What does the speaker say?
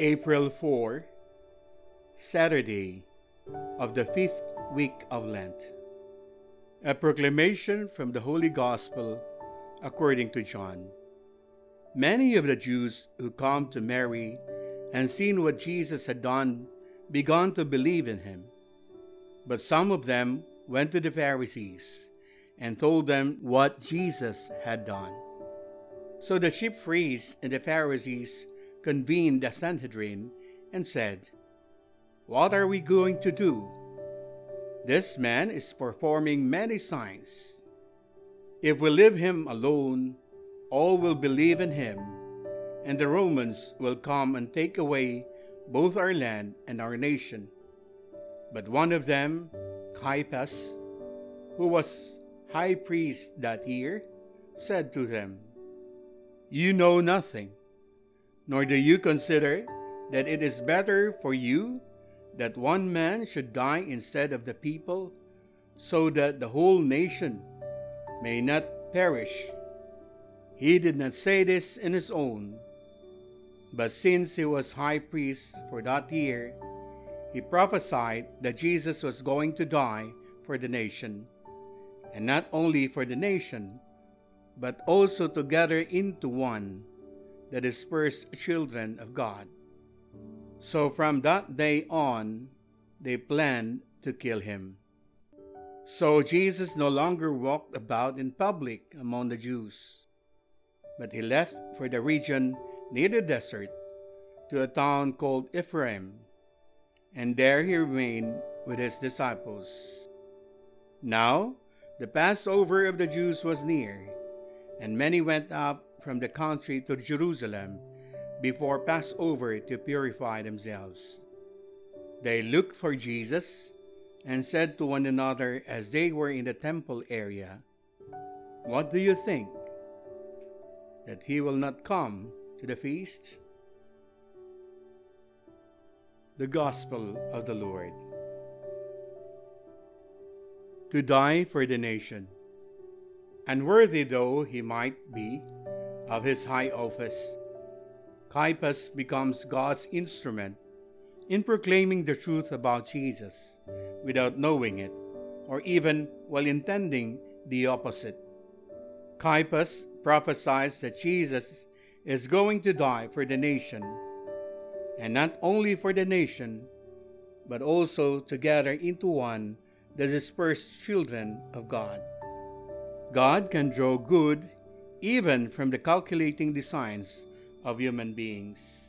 April 4, Saturday of the fifth week of Lent. A proclamation from the Holy Gospel according to John. Many of the Jews who come to Mary and seen what Jesus had done began to believe in him. But some of them went to the Pharisees and told them what Jesus had done. So the chief priests and the Pharisees convened the Sanhedrin and said, What are we going to do? This man is performing many signs. If we leave him alone, all will believe in him, and the Romans will come and take away both our land and our nation. But one of them, Caiaphas, who was high priest that year, said to them, You know nothing nor do you consider that it is better for you that one man should die instead of the people, so that the whole nation may not perish. He did not say this in his own, but since he was high priest for that year, he prophesied that Jesus was going to die for the nation, and not only for the nation, but also to gather into one the dispersed children of God. So from that day on, they planned to kill him. So Jesus no longer walked about in public among the Jews, but he left for the region near the desert to a town called Ephraim, and there he remained with his disciples. Now, the Passover of the Jews was near, and many went up from the country to Jerusalem before Passover to purify themselves. They looked for Jesus and said to one another as they were in the temple area, What do you think? That he will not come to the feast? The Gospel of the Lord. To die for the nation. Unworthy though he might be, of his high office, Caiaphas becomes God's instrument in proclaiming the truth about Jesus without knowing it, or even while intending the opposite. Caiaphas prophesies that Jesus is going to die for the nation, and not only for the nation, but also to gather into one the dispersed children of God. God can draw good even from the calculating designs of human beings.